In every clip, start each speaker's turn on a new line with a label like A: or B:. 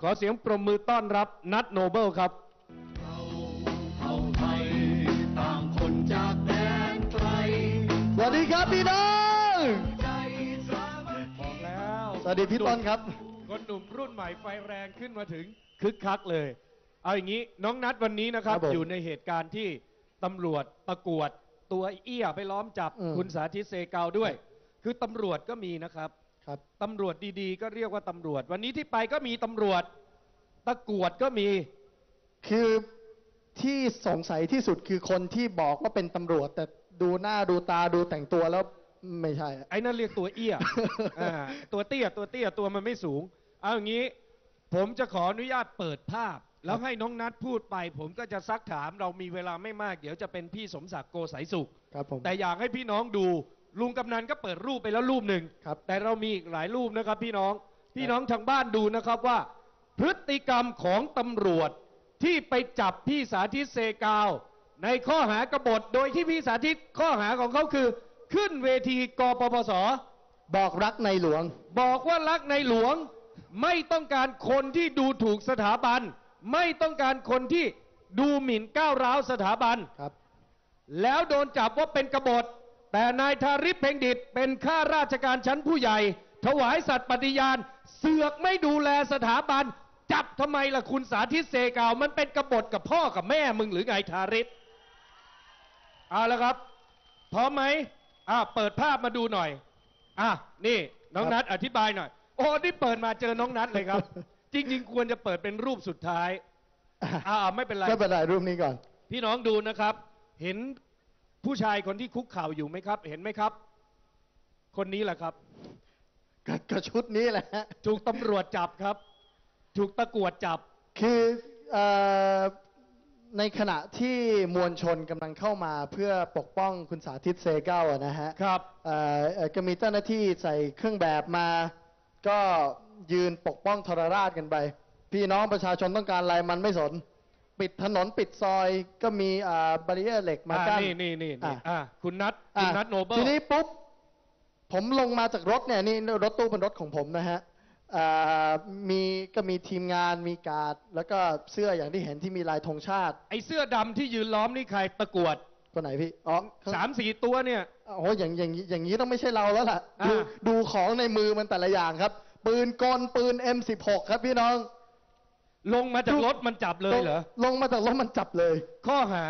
A: ขอเสียงปรบมือต้อนรับนัทโนเบิลครับ
B: เผ่าไทยต่างคนจากแดนไกล
C: สวัสดีครับพี่น้อง
B: ใจสามัคคี
A: บอกแล้ว
C: สวัสดีพี่ต้นครับ
A: คนหนุ่มรุ่นใหม่ไฟแรงขึ้นมาถึงคึกคักเลย เอาอย่างนี้น้องนัดวันนี้นะครับ
C: ครับผม
A: อยู่ในเหตุการณ์ที่ตำรวจประกวดตัวเอี้ยไปล้อมจับ
C: อืม
A: คุณสาธิตเซเกาด้วย คือตำรวจก็มีนะครับ
C: ครับ
A: ตำรวจดีๆ ก็เรียกว่าตำรวจ วันนี้ที่ไปก็มีตำรวจตะกวดก็มี
C: คือที่สงสัยที่สุดคือคนที่บอกว่าเป็นตำรวจ แต่ดูหน้าดูตาดูแต่งตัวแล้วไม่ใช่อะ
A: ไอ้นั่นเรียกตัวเอี้ยอ่าตัวเตี้ยตัวเตี้ยตัวมันไม่สูง เอาอย่างนี้ ผมจะขออนุญาตเปิดภาพ แล้วให้น้องนัดพูดไป ผมก็จะซักถามเรามีเวลาไม่มาก เดี๋ยวจะเป็นพี่สมศักดิ์โกสายสุข
C: ครับผม
A: แต่อยากให้พี่น้องดู ลุงกำนันก็เปิดรูปไปแล้วรูปหนึ่ง
C: ครับ
A: แต่เรามีอีกหลายรูปนะครับ พี่น้อง พี่น้องทางบ้านดูนะครับว่า พฤติกรรมของตำรวจที่ไปจับพี่สาธิตเซกาว ในข้อหากบฏโดยที่พี่สาธิตข้อหาของเขาคือ ขึ้นเวทีกปปส
C: บอกรักในหลวง
A: บอกว่ารักในหลวง ไม่ต้องการคนที่ดูถูกสถาบัน ไม่ต้องการคนที่ดูหมิ่นก้าวร้าวสถาบัน
C: ครับ
A: แล้วโดนจับว่าเป็นกบฏ แต่นายทาริศเพ่งดิตเป็นข้าราชการชั้นผู้ใหญ่ ถวายสัตย์ปฏิญาณ เสือกไม่ดูแลสถาบัน จับทำไมล่ะคุณสาธิตเซกาวมันเป็นกบฏกับพ่อกับแม่มึงหรือไงทาริศเอาละครับ พร้อมไหมอ่าเปิดภาพมาดูหน่อย อะนี่น้อง
C: ครับ
A: นัทอธิบายหน่อย โอ้นี่เปิดมาเจอน้องนัทเลยครับ จริง ๆ ควรจะเปิดเป็นรูปสุดท้าย อ่าไม่เป็นไร
C: ไม่เป็นไรรูปนี้ก่อน
A: พี่น้องดูนะครับ เห็น ผู้ชายคนที่คุกเข่าอยู่ไหมครับ เห็นไหมครับ คนนี้แหละครับ
C: กกระชุดนี้แหละฮะ
A: ถูกตำรวจจับครับ ถูกตะกรวดจับ
C: คือเอ่อในขณะที่มวลชนกำลังเข้ามาเพื่อปกป้องคุณสาธิตเซเก้าอะนะฮะ
A: ครับ
C: เอ่อเอ่อก็มีเจ้าหน้าที่ใส่เครื่องแบบมา ก็ยืนปกป้องทรราชกันไป พี่น้องประชาชนต้องการอะไรมันไม่สน ปิดถนนปิดซอยก็มีอ่า barrier เหล็กมา
A: อ่า
C: กั้น
A: นี่นี่นี่นี่
C: อะ
A: อ่าคุณนัท
C: อะ
A: คุณนัทโนเบิล
C: ทีนี้ปุ๊บผมลงมาจากรถเนี่ยนี่รถตู้เป็นรถของผมนะฮะอ่ามีก็มีทีมงานมีการ์ดแล้วก็เสื้ออย่างที่เห็นที่มีลายธงชาติ
A: ไอ้เสื้อดำที่ยืนล้อมนี่ใครตะกรวด
C: คนไหนพี่อ๋อข้ง
A: สามสี่ตัวเนี่ย
C: โอ้โหอย่างอย่างนี้อย่างนี้ต้องไม่ใช่เราแล้วล่ะ
A: อ่า
C: ดูดูของในมือมันแต่ละอย่างครับ ปืนกลปืน M16 ครับพี่น้อง
A: ลงมาจากรถมันจับเลยเหรอ
C: ลงมาจากรถมันจับเลย
A: ข้อหา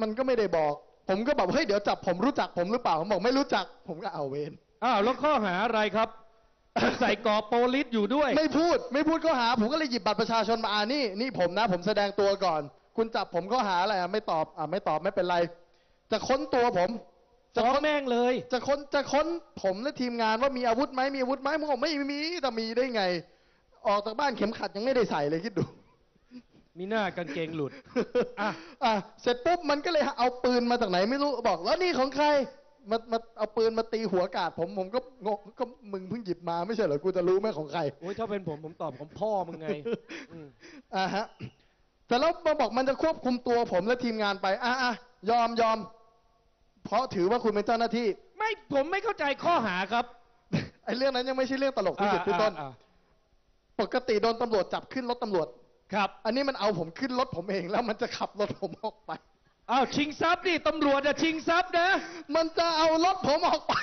C: มันก็ไม่ได้บอก ผมก็บอกเฮ้ยเดี๋ยวจับผมรู้จักผมหรือเปล่าผมบอกไม่รู้จัก ผมก็เอาเวร
A: อ้าวแล้วข้อหาอะไรครับ ใส่กรอบโปลิสอยู่ด้วย
C: ไม่พูดไม่พูดก็หา ผมก็เลยหยิบบัตรประชาชนมาอ่านี่นี่ผมนะ ผมแสดงตัวก่อน คุณจับผมก็หาอะไรอะไม่ตอบอ่าไม่ตอบไม่เป็นไร จะค้นตัวผม จะ
A: ฟ้อง
C: ค้น
A: แม่งเลย
C: จะค้นจะค้นผมและทีมงานว่ามีอาวุธไหมมีอาวุธไหมผมบอกไม่มีแต่มีได้ไง ออกจากบ้านเข็มขัดยังไม่ได้ใส่เลยคิดดู
A: มีหน้ากางเกงหลุดอะ
C: อะเสร็จปุ๊บมันก็เลยเอาปืนมาจากไหนไม่รู้บอกแล้วนี่ของใครมามาเอาปืนมาตีหัวกาดผมผมก็งงก็มึงเพิ่งหยิบมาไม่ใช่เหรอกูจะรู้ไหมของใคร
A: โอ้ยถ้าเป็นผมผมตอบของพ่อมึงไงอืม
C: อ่าฮะแต่แล้วมาบอกมันจะควบคุมตัวผมและทีมงานไปอะอะยอมยอม เพราะถือว่าคุณเป็นเจ้าหน้าที่
A: ไม่ผมไม่เข้าใจข้อหาครับ
C: ไอ้เรื่องนั้นยังไม่ใช่เรื่องตลกที่สุดพี่ต้น
A: อ่าอ่า
C: ปกติโดนตำรวจจับขึ้นรถตำรวจ
A: ครับ
C: อันนี้มันเอาผมขึ้นรถผมเองแล้วมันจะขับรถผมออกไป
A: อ้าวชิงทรัพย์ดิตำรวจอะชิงทรัพย์นะ
C: มันจะเอารถผมออกไป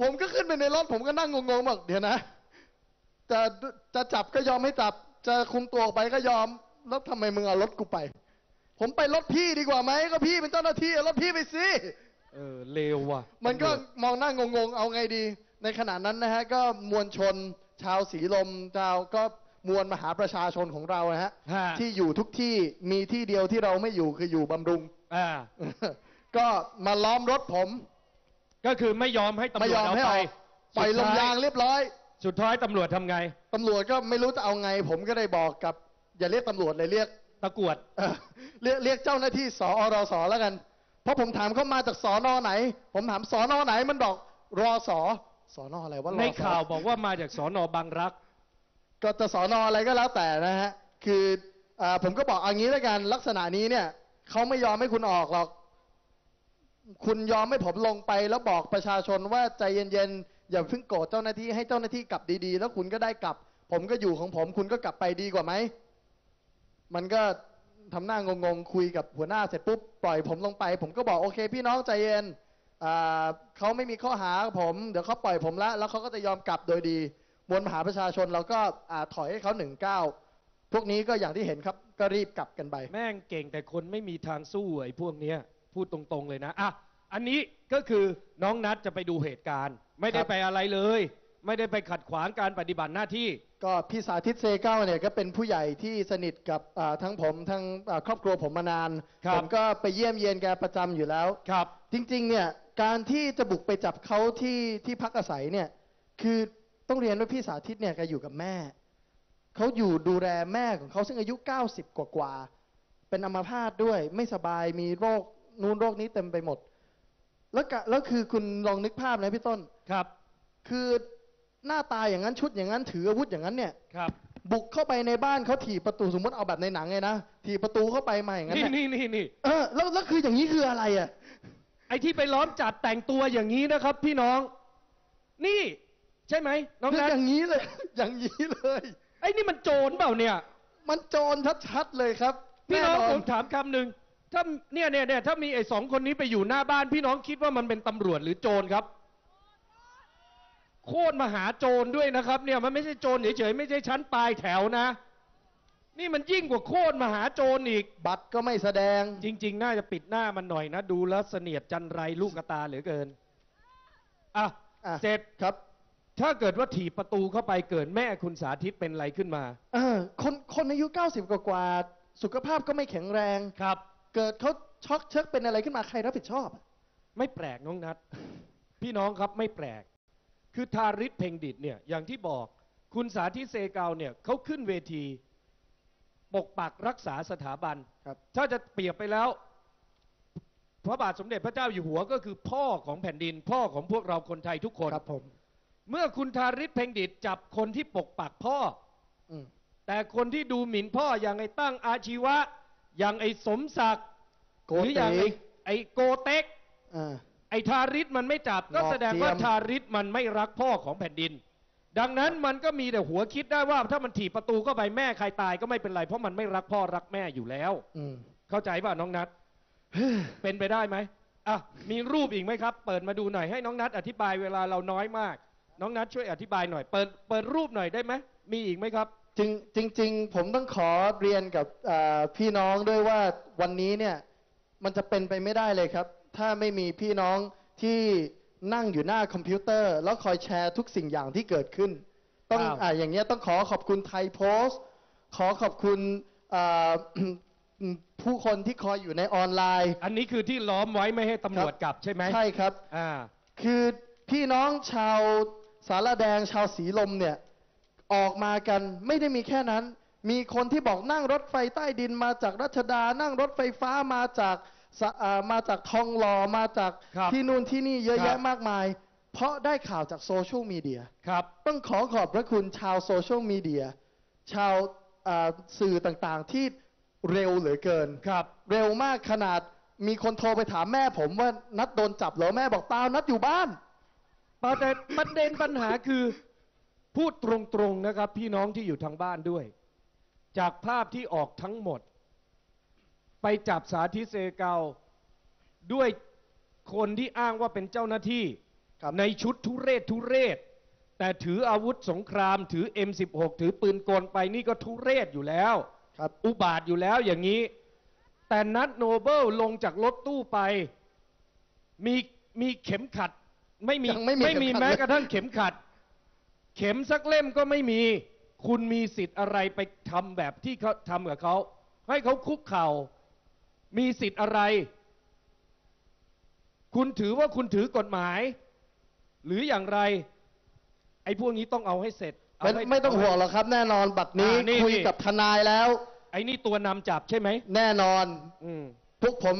C: ผมก็ขึ้นไปในรถผมก็นั่งงงๆบอกเดี๋ยวนะ จะจะจับก็ยอมให้จับ จะคุมตัวออกไปก็ยอม แล้วทำไมมึงเอารถกูไป ผมไปรถพี่ดีกว่าไหมก็พี่เป็นเจ้าหน้าที่เอารถพี่ไปสิ
A: เออเลวว่ะ
C: มันก็
A: ตำรวจ
C: มองหน้างงๆเอาไงดี ในขณะนั้นนะฮะก็มวลชน ชาวสีลมชาวก็มวลมหาประชาชนของเรานะฮะ
A: ฮะ
C: ที่อยู่ทุกที่มีที่เดียวที่เราไม่อยู่คืออยู่บำรุง
A: อ่า
C: ก็มาล้อมรถผม
A: ก็คือไม่ยอมให้ตำ
C: ไม่
A: รวยจ
C: อม
A: เอา
C: ให้
A: ไป
C: ออกปล่อยลมยางเรียบร้อย
A: สุดท้ายตำรวจทำไง
C: ตำรวจก็ไม่รู้จะเอาไง ผมก็ได้บอกกับ อย่าเรียกตำรวจเลยเรียก
A: ตะกรวด
C: เอ่อเรียกเรียกเจ้าหน้าที่สอรสแล้วกัน เพราะผมถามเขามาจากสอนอไหน ผมถามสอนอไหนมันบอกรอสอ สอนออะไรวะรอ
A: ใน
C: สอ
A: ข่าวบอกว่ามาจากสอนอบางรัก
C: ก็จะสอนออะไรก็แล้วแต่นะฮะคืออาผมก็บอกเอย่างนี้แล้วกันลักษณะนี้เนี่ยเขาไม่ยอมให้คุณออกหรอก คุณยอมให้ผมลงไปแล้วบอกประชาชนว่าใจเย็นๆอย่าเพิ่งโกรธเจ้าหน้าที่ให้เจ้าหน้าที่กลับดีๆ แล้วคุณก็ได้กลับ ผมก็อยู่ของผม คุณก็กลับไปดีกว่าไหมมันก็ทำหน้างงๆคุยกับหัวหน้าเสร็จปุ๊บปล่อยผมลงไป ผมก็บอกโอเค พี่น้องใจเย็นอ่า เขาไม่มีข้อหากับผมเดี๋ยวเขาปล่อยผมละแล้วเขาก็จะยอมกลับโดยดีมวลมหาประชาชนเราก็อ่าถอยให้เขาหนึ่งเก้าพวกนี้ก็อย่างที่เห็นครับก็รีบกลับกันไป
A: แม่งเก่งแต่คนไม่มีทางสู้ไอ้พวกเนี้ยพูดตรงๆเลยนะอะอันนี้ก็คือน้องนัดจะไปดูเหตุการณ์ ไม่ได้
C: ครับ
A: ไปอะไรเลย ไม่ได้ไปขัดขวางการปฏิบัติหน้าที่
C: ก็พี่สาธิตเซเก้าเนี่ยก็เป็นผู้ใหญ่ที่สนิทกับอ่าทั้งผมทั้งอ่าครอบครัวผมมานาน
A: ครับ
C: ผมก็ไปเยี่ยมเยียนแกประจำอยู่แล้ว
A: ครับ
C: จริงๆเนี่ย การที่จะบุกไปจับเขาที่ที่พักอาศัยเนี่ยคือต้องเรียนว่าพี่สาธิตเนี่ยแกอยู่กับแม่ เขาอยู่ดูแลแม่ของเขาซึ่งอายุ 90 กว่ากว่าๆเป็นอัมพาตด้วย ไม่สบายมีโรคนู้นโรคนี้เต็มไปหมด แล้วกะแล้วคือคุณลองนึกภาพนะพี่ต้น
A: ครับ
C: คือหน้าตาอย่างนั้นชุดอย่างนั้นถืออาวุธอย่างนั้นเนี่ย
A: ครับ
C: บุกเข้าไปในบ้านเขาถีบประตูสมมติเอาแบบในหนังไงนะถีบประตูเข้าไปมาอย่างนั้น
A: นี่
C: เนี่ย
A: นี่นี่นี่
C: เออแล้วแล้วคืออย่างนี้คืออะไรอะ
A: ไอ้ที่ไปล้อมจับแต่งตัวอย่างนี้นะครับ พี่น้อง นี่ใช่ไหมน้อง
C: คือ
A: นัท
C: อย่างนี้เลย อย่างนี้เลย
A: ไอ้นี่มันโจรเปล่าเนี่ย
C: มันโจรชัดๆเลยครับ
A: พี่น้อง
C: แผ
A: มถามคำหนึ่งถ้าเนี่ยเนี่ยเนี่ยถ้ามีไอ้สองคนนี้ไปอยู่หน้าบ้าน พี่น้องคิดว่ามันเป็นตำรวจหรือโจรครับ โคตรมหาโจรด้วยนะครับ เนี่ยมันไม่ใช่โจรเฉยๆไม่ใช่ชั้นปลายแถวนะ นี่มันยิ่งกว่าโคตรมหาโจรอีก
C: บัตรก็ไม่แสดง
A: จริง ๆ น่าจะปิดหน้ามันหน่อยนะ ดูแล้วเสนียดจันไรลูกกระตาเหลือเกิน อะ
C: อะ
A: เสร็จ
C: ครับ
A: ถ้าเกิดว่าถีบประตูเข้าไปเกิดแม่คุณสาธิตเป็นอะไรขึ้นมา
C: เออคนคนอายุ 90 กว่ากว่าๆสุขภาพก็ไม่แข็งแรง
A: ครับ
C: เกิดเขาช็อกเชิกเป็นอะไรขึ้นมาใครรับผิดชอบอะ
A: ไม่แปลกน้องนัด พี่น้องครับไม่แปลก คือทาริศเพ่งดิตเนี่ยอย่างที่บอกคุณสาธิตเซเกาเนี่ยเขาขึ้นเวที ปกปักรักษาสถาบัน
C: ครับ
A: ถ้าจะเปรียบไปแล้ว พระบาทสมเด็จพระเจ้าอยู่หัวก็คือพ่อของแผ่นดิน พ่อของพวกเราคนไทยทุกคน
C: ครับผม
A: เมื่อคุณทาริศเพ่งดิตจับคนที่ปกปักพ่อ
C: อืม
A: แต่คนที่ดูหมิ่นพ่ออย่างไอ้ตั้งอาชีวะ อย่างไอ้สมศักดิ์
C: โก
A: หรืออย่าง
C: ติ
A: ไอ้ไอ้โกเต็ก
C: อ่า
A: ไอ้ทาริศมันไม่จับก็
C: หลอก
A: แสดงว่า
C: เทียม
A: ทาริศมันไม่รักพ่อของแผ่นดิน ดังนั้นมันก็มีแต่หัวคิดได้ว่า ถ้ามันถีบประตูเข้าไปแม่ใครตายก็ไม่เป็นไร เพราะมันไม่รักพ่อรักแม่อยู่แล้ว
C: อืม
A: เข้าใจป่ะน้องนัทเป็นไปได้ไหมอะมีรูปอีกไหมครับ เปิดมาดูหน่อยให้น้องนัทอธิบายเวลาเราน้อยมาก น้องนัทช่วยอธิบายหน่อย เปิดเปิดรูปหน่อยได้ไหมมีอีกไหมครับ
C: จริงจริงๆผมต้องขอเรียนกับอ่าพี่น้องด้วยว่าวันนี้เนี่ย มันจะเป็นไปไม่ได้เลยครับ ถ้าไม่มีพี่น้องที่ นั่งอยู่หน้าคอมพิวเตอร์ แล้วคอยแชร์ทุกสิ่งอย่างที่เกิดขึ้น ต้อง
A: อ้าว
C: อ่าอย่างเงี้ยต้องขอขอบคุณไทยโพสต์ขอขอบคุณอ่า ผู้คนที่คอยอยู่ในออนไลน์
A: อันนี้คือที่ล้อมไว้ไม่ให้ตำรวจกลับใช่ไหม
C: ใช่ครับ
A: อ่า
C: คือพี่น้องชาวสารแดงชาวสีลมเนี่ย ออกมากันไม่ได้มีแค่นั้น มีคนที่บอกนั่งรถไฟใต้ดินมาจากรัชดา นั่งรถไฟฟ้ามาจาก สะอ่ามาจากทองหล่อมาจาก
A: ครับ
C: ที่นู่นที่นี่เยอะ
A: ครั
C: แยะ
A: บ
C: มากมาย เพราะได้ข่าวจากโซเชียลมีเดีย
A: ครับ
C: ต้องขอขอบพระคุณชาวโซเชียลมีเดียชาวอ่าสื่อต่างๆที่เร็วเหลือเกิน
A: ครับ
C: เร็วมากขนาดมีคนโทรไปถามแม่ผมว่านัดโดนจับเหรอแม่บอกเปล่านัดอยู่บ้าน
A: ประเด็นประเด็นปัญหาคือพูดตรงๆนะครับ พี่น้องที่อยู่ทางบ้านด้วย จากภาพที่ออกทั้งหมด ไปจับสาธิตเซเกาด้วยคนที่อ้างว่าเป็นเจ้าหน้าที่
C: ครับ
A: ในชุดทุเรศทุเรศ แต่ถืออาวุธสงครามถือ M16 ถือปืนกลไปนี่ก็ทุเรศอยู่แล้ว
C: ครับ
A: อุบาทอยู่แล้วอย่างนี้ แต่นัดโนเบิลลงจากรถตู้ไป มีมีเข็มขัด ไม่มี
C: ยังไม่มีเข็มขัด
A: แม้
C: เลย
A: กระทั่งเข็มขัด เข็มสักเล่มก็ไม่มี คุณมีสิทธิ์อะไรไปทำแบบที่เขาทำกับเขาให้เขาคุกเข่า มีสิทธิ์อะไร คุณถือว่าคุณถือกฎหมาย หรืออย่างไร ไอ้พวกนี้ต้องเอาให้เสร็จเา
C: ไม่
A: ให้
C: ไม่ต้องห่วงหรอกครับ แน่นอนบัตรนี้
A: อ่านี่
C: คุย
A: นี่
C: กับทนายแล้ว
A: ไอ้นี่ตัวนำจับใช่ไหม
C: แน่นอน
A: อืม
C: พวกผม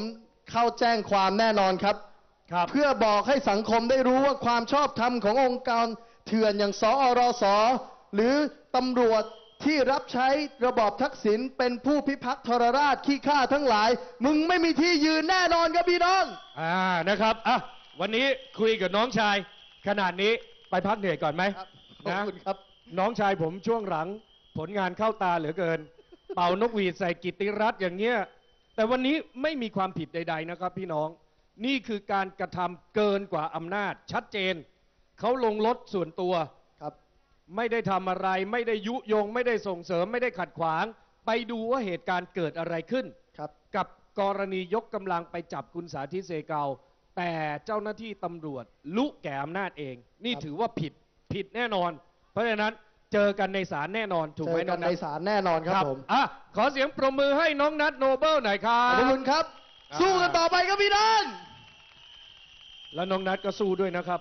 C: เข้าแจ้งความแน่นอนครับ
A: ครับ
C: เพื่อบอกให้สังคมได้รู้ว่าความชอบธรรมขององค์การเถื่อนอย่างสอรสหรือตำรวจ ที่รับใช้ระบอบทักษิณเป็นผู้พิทักษ์ทรราชขี้ข้าทั้งหลาย มึงไม่มีที่ยืนแน่นอนครับพี่น้อง
A: อ่านะครับอะวันนี้คุยกับน้องชาย ขนาดนี้ไปพักเหนื่อยก่อนไหม
C: ครับขอบ
A: นะ
C: คุณครับ
A: น้องชายผมช่วงหลัง ผลงานเข้าตาเหลือเกิน เป่านกหวีดใส่กิตติรัตน์อย่างเงี้ยแต่วันนี้ไม่มีความผิดใด ๆนะครับ พี่น้องนี่คือการกระทำเกินกว่าอำนาจชัดเจนเขาลงรถส่วนตัว
C: ครับ
A: ไม่ได้ทำอะไร ไม่ได้ยุยง ไม่ได้ส่งเสริม ไม่ได้ขัดขวาง ไปดูว่าเหตุการณ์เกิดอะไรขึ้น
C: ครับ
A: กับกรณียกกำลังไปจับคุณสาธิตเซเกา แต่เจ้าหน้าที่ตำรวจลุแก่อำนาจเอง นี่
C: ครับ
A: ถือว่าผิดผิดแน่นอน เพราะฉะนั้นเจอกันในศาลแน่นอนถูก
C: เจ
A: ไหม
C: อ
A: น้
C: กั
A: อนง
C: ใน
A: นัท
C: ศาลแน่นอนครับผม
A: อะขอเสียงปรบมือให้น้องนัทโนเบิลหน่อยครั
C: ขอบพระ
A: บ
C: คุณครับ
A: อ่า
C: สู้กันต่อไปครับพี่น้อง
A: แล้วน้องนัทก็สู้ด้วยนะครับ